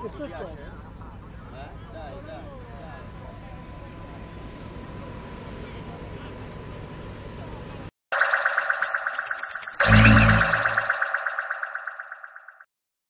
Che successo?